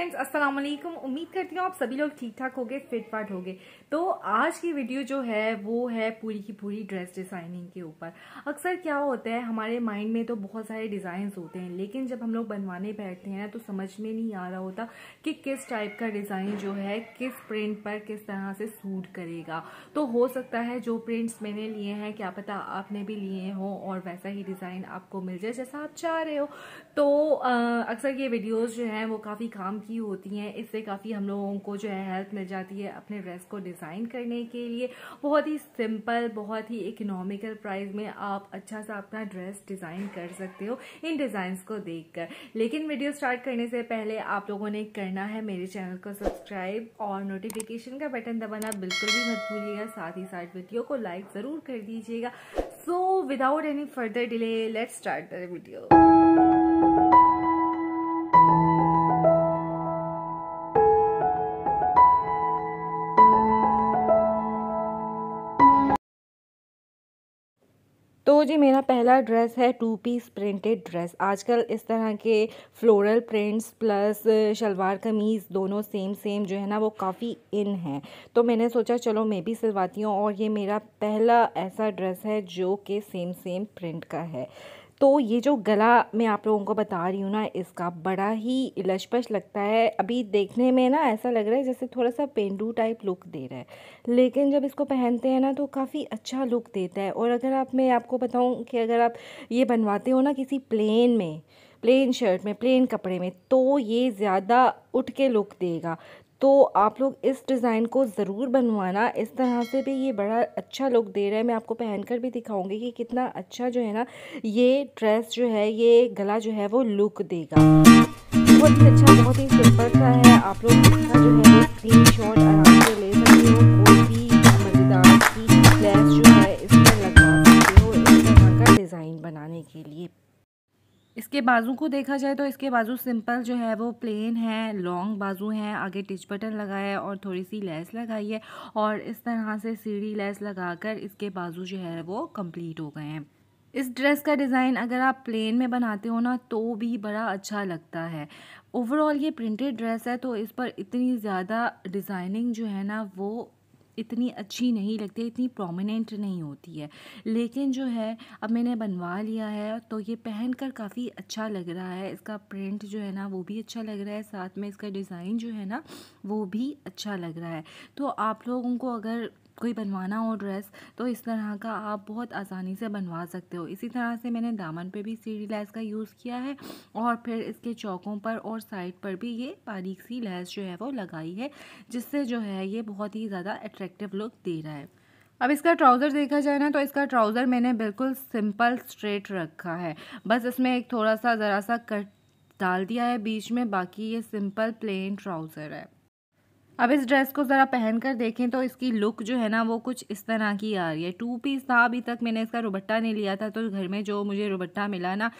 Friends अस्सलाम वालेकुम उम्मीद करती हूँ आप सभी लोग ठीक ठाक होगे फिट फाट होगे। तो आज की वीडियो जो है, वो है पूरी की पूरी ड्रेस डिज़ाइनिंग के ऊपर। अक्सर क्या होता है, हमारे माइंड में तो बहुत सारे डिज़ाइन होते हैं, लेकिन जब हम लोग बनवाने बैठते हैं तो समझ में नहीं आ रहा होता कि किस टाइप का डिज़ाइन जो है, किस प्रिंट पर किस तरह से सूट करेगा। तो हो सकता है जो प्रिंट्स मैंने लिए हैं, क्या पता आपने भी लिए हो और वैसा ही डिज़ाइन आपको मिल जाए जैसा आप चाह रहे हो। तो अक्सर ये वीडियोज़ जो है, वो काफ़ी काम की होती हैं। इससे काफ़ी हम लोगों को जो है हेल्प मिल जाती है अपने ड्रेस को डिज़ाइन करने के लिए। बहुत ही सिंपल, बहुत ही इकोनॉमिकल प्राइस में आप अच्छा सा अपना ड्रेस डिज़ाइन कर सकते हो इन डिज़ाइंस को देखकर। लेकिन वीडियो स्टार्ट करने से पहले आप लोगों ने करना है मेरे चैनल को सब्सक्राइब और नोटिफिकेशन का बटन दबाना बिल्कुल भी मत भूलिएगा। साथ ही साथ वीडियो को लाइक ज़रूर कर दीजिएगा। So without any further delay let's start the video तो जी मेरा पहला ड्रेस है टू पीस प्रिंटेड ड्रेस आजकल इस तरह के floral prints plus salwar kameez दोनों सेम सेम जो है ना वो काफ़ी इन है. तो मैंने सोचा चलो मैं भी सिलवाती हूँ और ये मेरा पहला ऐसा ड्रेस है जो कि सेम सेम प्रिंट का है. तो ये जो गला मैं आप लोगों को बता रही हूँ ना, इसका बड़ा ही लशपश लगता है। अभी देखने में ना ऐसा लग रहा है जैसे थोड़ा सा पेंडू टाइप लुक दे रहा है। लेकिन जब इसको पहनते हैं ना तो काफ़ी अच्छा लुक देता है। और अगर आप, मैं आपको बताऊँ कि अगर आप ये बनवाते हो ना किसी प्लेन में प्लेन शर्ट में प्लेन कपड़े में तो ये ज़्यादा उठ के लुक देगा। तो आप लोग इस डिज़ाइन को ज़रूर बनवाना। इस तरह से भी ये बड़ा अच्छा लुक दे रहा है। मैं आपको पहनकर भी दिखाऊँगी कि कितना अच्छा जो है ना, ये ड्रेस जो है, ये गला जो है वो लुक देगा। बहुत ही अच्छा बहुत ही सिंपल सा है। आप लोग इसका जो है स्क्रीन शॉट आराम से ले सकते हो। कोई भी मज़ेदार की लेस जो है इस पर लगवा सकते हो इस तरह का डिज़ाइन बनाने के लिए। इसके बाजू को देखा जाए तो इसके बाजू सिंपल जो है वो प्लेन है, लॉन्ग बाजू हैं, आगे टिच बटन लगाया है और थोड़ी सी लेस लगाई है और इस तरह से सीढ़ी लेस लगाकर इसके बाजू जो है वो कंप्लीट हो गए हैं। इस ड्रेस का डिज़ाइन अगर आप प्लेन में बनाते हो ना तो भी बड़ा अच्छा लगता है। ओवरऑल ये प्रिंटेड ड्रेस है तो इस पर इतनी ज़्यादा डिज़ाइनिंग जो है ना वो इतनी अच्छी नहीं लगती, इतनी प्रोमिनेंट नहीं होती है। लेकिन जो है, अब मैंने बनवा लिया है तो ये पहन कर काफ़ी अच्छा लग रहा है। इसका प्रिंट जो है ना, वो भी अच्छा लग रहा है। साथ में इसका डिज़ाइन जो है ना, वो भी अच्छा लग रहा है। तो आप लोगों को अगर कोई बनवाना हो ड्रेस तो इस तरह का आप बहुत आसानी से बनवा सकते हो। इसी तरह से मैंने दामन पे भी सीढ़ी लैस का यूज़ किया है और फिर इसके चौकों पर और साइड पर भी ये बारीक सी लैस जो है वो लगाई है, जिससे जो है ये बहुत ही ज़्यादा अट्रैक्टिव लुक दे रहा है। अब इसका ट्राउज़र देखा जाए ना तो इसका ट्राउज़र मैंने बिल्कुल सिंपल स्ट्रेट रखा है। बस इसमें एक थोड़ा सा ज़रा सा कट डाल दिया है बीच में, बाकी ये सिंपल प्लेन ट्राउज़र है। अब इस ड्रेस को ज़रा पहन कर देखें तो इसकी लुक जो है ना, वो कुछ इस तरह की आ रही है। टू पीस था, अभी तक मैंने इसका रुबट्टा नहीं लिया था तो घर में जो मुझे रुबट्टा मिला ना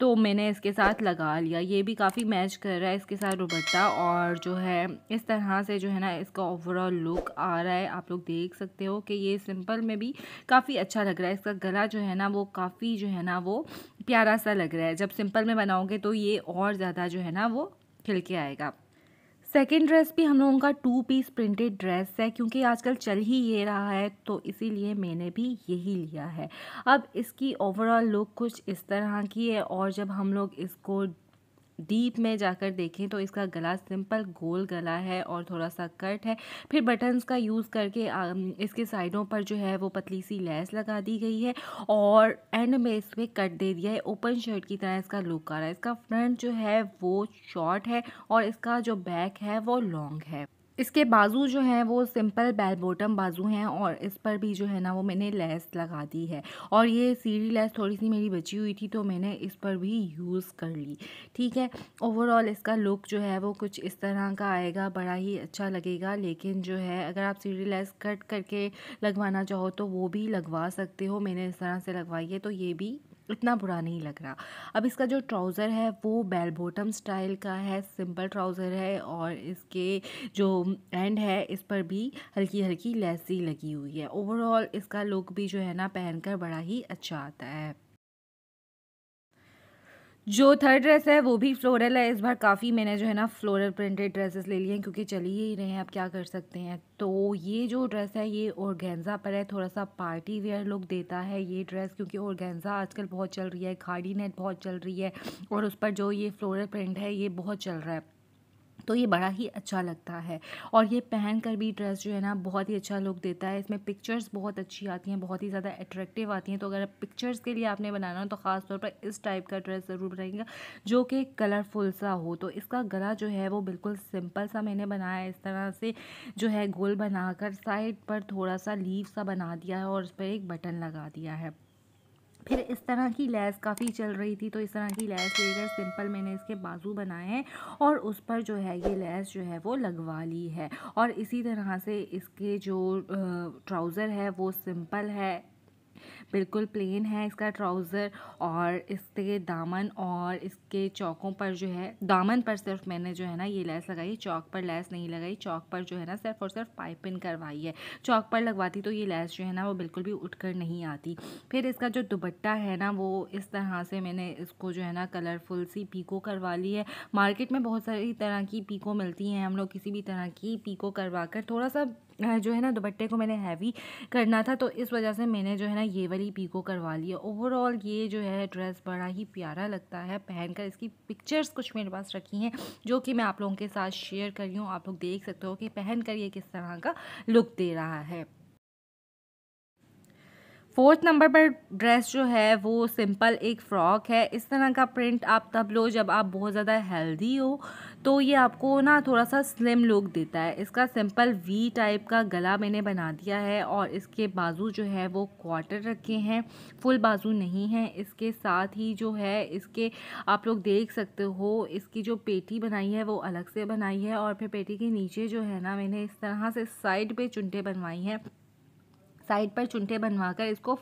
तो मैंने इसके साथ लगा लिया। ये भी काफ़ी मैच कर रहा है इसके साथ रुबट्टा और जो है, इस तरह से जो है ना, इसका ओवरऑल लुक आ रहा है। आप लोग देख सकते हो कि ये सिंपल में भी काफ़ी अच्छा लग रहा है। इसका गला जो है ना, वो काफ़ी जो है ना, वो प्यारा सा लग रहा है। जब सिंपल में बनाओगे तो ये और ज़्यादा जो है ना, वो खिल के आएगा। सेकेंड ड्रेस भी हम लोगों का टू पीस प्रिंटेड ड्रेस है, क्योंकि आजकल चल ही ये रहा है तो इसीलिए मैंने भी यही लिया है। अब इसकी ओवरऑल लुक कुछ इस तरह की है, और जब हम लोग इसको डीप में जाकर देखें तो इसका गला सिंपल गोल गला है और थोड़ा सा कट है। फिर बटन्स का यूज़ करके इसके साइडों पर जो है वो पतली सी लेस लगा दी गई है और एंड में इस पर कट दे दिया है। ओपन शर्ट की तरह इसका लुक आ रहा है। इसका फ्रंट जो है वो शॉर्ट है और इसका जो बैक है वो लॉन्ग है। इसके बाजू जो हैं वो सिंपल बेल बॉटम बाजू हैं और इस पर भी जो है ना वो मैंने लेस लगा दी है। और ये सीढ़ी लेस थोड़ी सी मेरी बची हुई थी तो मैंने इस पर भी यूज़ कर ली। ठीक है? ओवरऑल इसका लुक जो है वो कुछ इस तरह का आएगा, बड़ा ही अच्छा लगेगा। लेकिन जो है, अगर आप सीढ़ी लेस कट करके लगवाना चाहो तो वो भी लगवा सकते हो। मैंने इस तरह से लगवाई है तो ये भी इतना बुरा नहीं लग रहा। अब इसका जो ट्राउज़र है, वो बेल बॉटम स्टाइल का है सिंपल ट्राउज़र है और इसके जो एंड है, इस पर भी हल्की हल्की लेसी लगी हुई है। ओवरऑल इसका लुक भी जो है ना, पहनकर बड़ा ही अच्छा आता है। जो थर्ड ड्रेस है, वो भी फ्लोरल है। इस बार काफ़ी मैंने जो है ना फ्लोरल प्रिंटेड ड्रेसेस ले लिए हैं, क्योंकि चली ही रहे हैं। अब क्या कर सकते हैं? तो ये जो ड्रेस है, ये ऑर्गेन्जा पर है। थोड़ा सा पार्टी वेयर लुक देता है ये ड्रेस, क्योंकि ऑर्गेन्जा आजकल बहुत चल रही है, खाड़ी नेट बहुत चल रही है, और उस पर जो ये फ्लोरल प्रिंट है, ये बहुत चल रहा है। तो ये बड़ा ही अच्छा लगता है। और ये पहन कर भी ड्रेस जो है ना, बहुत ही अच्छा लुक देता है। इसमें पिक्चर्स बहुत अच्छी आती हैं, बहुत ही ज़्यादा अट्रैक्टिव आती हैं। तो अगर पिक्चर्स के लिए आपने बनाना हो तो ख़ास तौर पर इस टाइप का ड्रेस ज़रूर बनाएगा जो कि कलरफुल सा हो। तो इसका गला जो है, वो बिल्कुल सिंपल सा मैंने बनाया है। इस तरह से जो है, गोल बनाकर साइड पर थोड़ा सा लीव सा बना दिया है और उस पर एक बटन लगा दिया है। फिर इस तरह की लैस काफ़ी चल रही थी तो इस तरह की लैस लेकर सिंपल मैंने इसके बाजू बनाए हैं और उस पर जो है ये लैस जो है वो लगवा ली है। और इसी तरह से इसके जो ट्राउज़र है वो सिंपल है। बिल्कुल प्लेन है इसका ट्राउज़र और इसके दामन और इसके चौकों पर जो है, दामन पर सिर्फ़ मैंने जो है ना ये लेस लगाई, चौक पर लेस नहीं लगाई, चौक पर जो है ना सिर्फ़ और सिर्फ़ पाइपिंग करवाई है। चौक पर लगवाती तो ये लेस जो है ना वो बिल्कुल भी उठकर नहीं आती। फिर इसका जो दुपट्टा है ना वो इस तरह से मैंने इसको जो है ना कलरफुल सी पीको करवा ली है। मार्केट में बहुत सारी तरह की पीको मिलती हैं, हम लोग किसी भी तरह की पीको करवा कर थोड़ा सा जो है ना, दुपट्टे को मैंने हैवी करना था तो इस वजह से मैंने जो है ना, ये वाली पीको करवा लिया ओवरऑल ये जो है ड्रेस बड़ा ही प्यारा लगता है। पहनकर इसकी पिक्चर्स कुछ मेरे पास रखी हैं, जो कि मैं आप लोगों के साथ शेयर कर रही हूँ। आप लोग देख सकते हो कि पहन कर ये किस तरह का लुक दे रहा है। फोर्थ नंबर पर ड्रेस जो है, वो सिंपल एक फ़्रॉक है। इस तरह का प्रिंट आप तब लो जब आप बहुत ज़्यादा हेल्दी हो तो ये आपको ना थोड़ा सा स्लिम लुक देता है। इसका सिंपल वी टाइप का गला मैंने बना दिया है और इसके बाजू जो है, वो क्वार्टर रखे हैं। फुल बाजू नहीं है। इसके साथ ही जो है, इसके आप लोग देख सकते हो, इसकी जो पेटी बनाई है, वो अलग से बनाई है और फिर पेटी के नीचे जो है ना, मैंने इस तरह से साइड पर चुनटे बनवाई हैं। साइड पर चुनटे बनवा कर इसको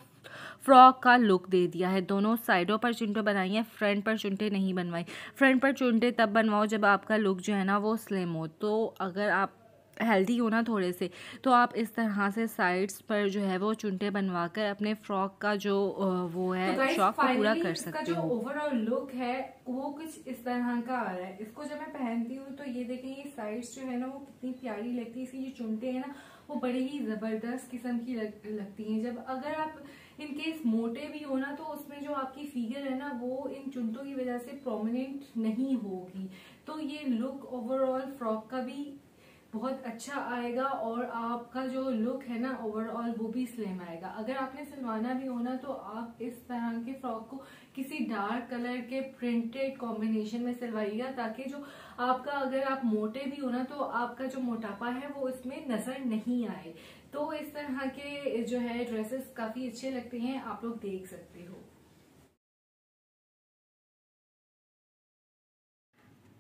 फ्रॉक का लुक दे दिया है। दोनों साइडों पर चुनटे बनाई हैं फ्रंट पर चुनटे नहीं बनवाई। फ्रंट पर चुनटे तब बनवाओ जब आपका लुक जो है ना वो स्लिम हो। तो अगर आप हेल्दी हो ना थोड़े से तो आप इस तरह से साइड्स पर जो है वो चुनटे बनवा कर अपने फ्रॉक का जो वो है तो शौक को पूरा कर सकते हो। ओवरऑल लुक है वो कुछ इस तरह का आ रहा है। इसको जब मैं पहनती हूँ तो ये देखें ये साइड्स जो है ना वो कितनी प्यारी लगती है। इसकी जो चुनटे हैं ना वो बड़े ही ज़बरदस्त किस्म की लग, लगती हैं। जब अगर आप इनकेस मोटे भी हो ना तो उसमें जो आपकी फिगर है ना वो इन चुनटों की वजह से प्रोमिनेंट नहीं होगी। तो ये लुक ओवरऑल फ्रॉक का भी बहुत अच्छा आएगा और आपका जो लुक है ना ओवरऑल वो भी स्लिम आएगा। अगर आपने सिलवाना भी होना तो आप इस तरह के फ्रॉक को किसी डार्क कलर के प्रिंटेड कॉम्बिनेशन में सिलवाइएगा, ताकि जो आपका अगर आप मोटे भी हो ना तो आपका जो मोटापा है वो इसमें नज़र नहीं आए। तो इस तरह के जो है ड्रेसेस काफ़ी अच्छे लगते हैं, आप लोग देख सकते हो।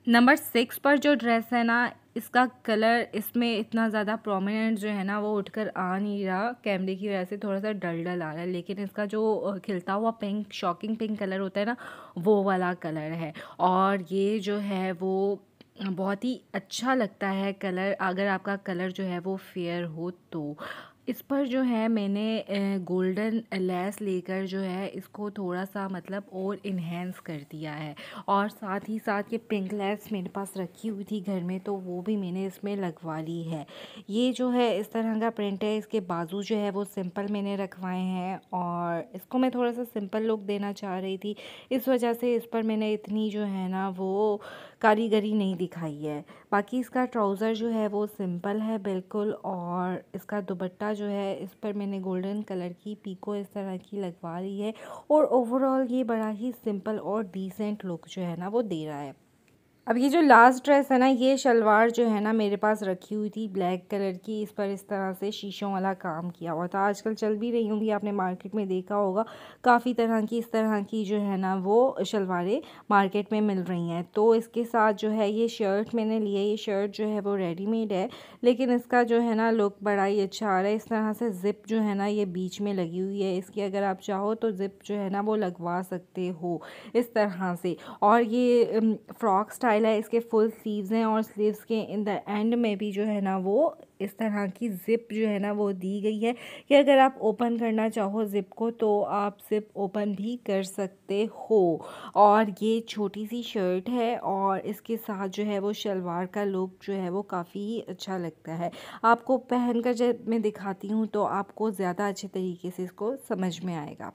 नंबर सिक्स पर जो ड्रेस है ना इसका कलर इसमें इतना ज़्यादा प्रोमिनेंट जो है ना, वो उठकर आ नहीं रहा। कैमरे की वजह से थोड़ा सा डल डल आ रहा है, लेकिन इसका जो खिलता हुआ पिंक शॉकिंग पिंक कलर होता है ना, वो वाला कलर है। और ये जो है, वो बहुत ही अच्छा लगता है कलर अगर आपका कलर जो है वो फेयर हो तो। इस पर जो है मैंने गोल्डन लेस लेकर जो है इसको थोड़ा सा मतलब और इन्हेंस कर दिया है। और साथ ही साथ ये पिंक लेस मेरे पास रखी हुई थी घर में तो वो भी मैंने इसमें लगवा ली है। ये जो है इस तरह का प्रिंट है, इसके बाजू जो है वो सिंपल मैंने रखवाए हैं और इसको मैं थोड़ा सा सिंपल लुक देना चाह रही थी। इस वजह से इस पर मैंने इतनी जो है ना वो कारीगरी नहीं दिखाई है। बाकी इसका ट्राउज़र जो है वो सिंपल है बिल्कुल और इसका दुपट्टा जो है, इस पर मैंने गोल्डन कलर की पीको इस तरह की लगवा ली है और ओवरऑल ये बड़ा ही सिंपल और डिसेंट लुक जो है ना, वो दे रहा है। अब ये जो लास्ट ड्रेस है ना, ये शलवार जो है ना मेरे पास रखी हुई थी ब्लैक कलर की, इस पर इस तरह से शीशों वाला काम किया हुआ था। आजकल चल भी रही होंगी, आपने मार्केट में देखा होगा, काफ़ी तरह की, इस तरह की जो है ना वो शलवारें मार्केट में मिल रही हैं। तो इसके साथ जो है, ये शर्ट मैंने लिया ये शर्ट जो है वो रेडीमेड है, लेकिन इसका जो है ना लुक बड़ा ही अच्छा आ रहा है। इस तरह से ज़िप जो है ना ये बीच में लगी हुई है। इसकी अगर आप चाहो तो ज़िप जो है ना वो लगवा सकते हो, इस तरह से। और ये फ़्रॉक स्टाइल स्टाइल है इसके फुल स्लीव्स हैं और स्लीव्स के इन द एंड में भी जो है ना वो इस तरह की ज़िप जो है ना वो दी गई है। कि अगर आप ओपन करना चाहो ज़िप को तो आप ज़िप ओपन भी कर सकते हो। और ये छोटी सी शर्ट है और इसके साथ जो है वो शलवार का लुक जो है वो काफ़ी ही अच्छा लगता है। आपको पहन कर जब मैं दिखाती हूँ तो आपको ज़्यादा अच्छे तरीके से इसको समझ में आएगा।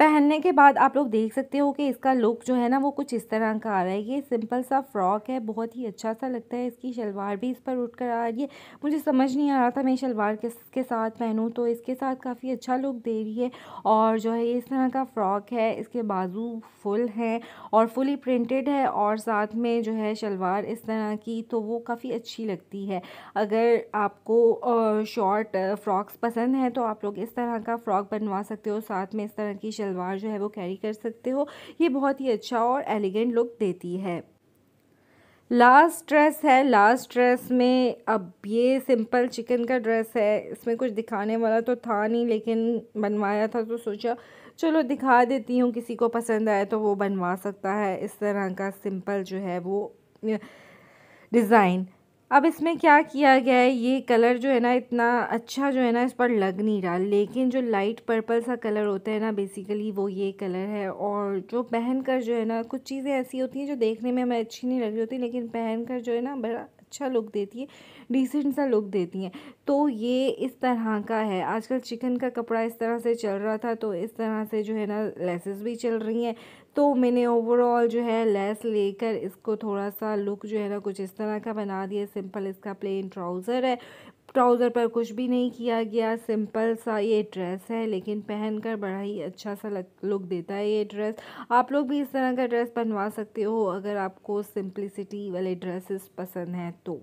पहनने के बाद आप लोग देख सकते हो कि इसका लुक जो है ना, वो कुछ इस तरह का आ रहा है। ये सिंपल सा फ्रॉक है, बहुत ही अच्छा सा लगता है इसकी। शलवार भी इस पर उठ कर आ रही है। मुझे समझ नहीं आ रहा था मैं शलवार किसके साथ पहनूं तो इसके साथ काफ़ी अच्छा लुक दे रही है। और जो है, इस तरह का फ्रॉक है, इसके बाजू फुल है और फुली प्रिंटेड है और साथ में जो है शलवार इस तरह की तो वो काफ़ी अच्छी लगती है। अगर आपको शॉर्ट फ्रॉक्स पसंद है तो आप लोग इस तरह का फ़्रॉक बनवा सकते हो, साथ में इस तरह की शलवार जो है वो कैरी कर सकते हो। ये बहुत ही अच्छा और एलिगेंट लुक देती है। लास्ट ड्रेस है। लास्ट ड्रेस में अब ये सिंपल चिकन का ड्रेस है। इसमें कुछ दिखाने वाला तो था नहीं, लेकिन बनवाया था तो सोचा, चलो दिखा देती हूँ, किसी को पसंद आए तो वो बनवा सकता है। इस तरह का सिंपल जो है वो डिज़ाइन अब इसमें क्या किया गया है? ये कलर जो है ना, इतना अच्छा जो है ना, इस पर लग नहीं रहा। लेकिन जो लाइट पर्पल सा कलर होता है ना बेसिकली वो ये कलर है। और जो पहन कर जो है ना, कुछ चीज़ें ऐसी होती हैं जो देखने में हमें अच्छी नहीं लग रही होती, लेकिन पहन कर जो है ना, बड़ा अच्छा लुक देती है डिसेंट सा लुक देती हैं। तो ये इस तरह का है। आजकल चिकन का कपड़ा इस तरह से चल रहा था तो इस तरह से जो है ना लेसेस भी चल रही हैं। तो मैंने ओवरऑल जो है लेस लेकर इसको थोड़ा सा लुक जो है ना कुछ इस तरह का बना दिया। सिंपल इसका प्लेन ट्राउज़र है। ट्राउज़र पर कुछ भी नहीं किया गया। सिंपल सा ये ड्रेस है, लेकिन पहनकर बड़ा ही अच्छा सा लुक देता है ये ड्रेस आप लोग भी इस तरह का ड्रेस बनवा सकते हो अगर आपको सिंपलिसिटी वाले ड्रेसेस पसंद हैं तो।